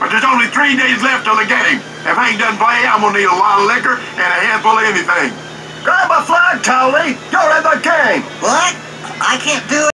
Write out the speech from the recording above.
But there's only three days left of the game. If Hank doesn't play, I'm gonna need a lot of liquor and a handful of anything. Grab a flag, Tony. You're in the game. What? I can't do it.